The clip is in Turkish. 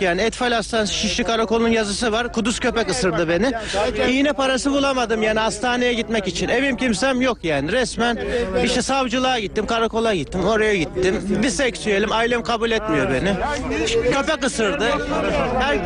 Yani Etfal Hastanesi Şişli Karakol'un yazısı var. Kuduz köpek ısırdı beni. İğne parası bulamadım yani hastaneye gitmek için. Evim kimsem yok yani. Resmen işte savcılığa gittim, karakola gittim, oraya gittim. Biseksüelim, ailem kabul etmiyor beni. Köpek ısırdı. Her...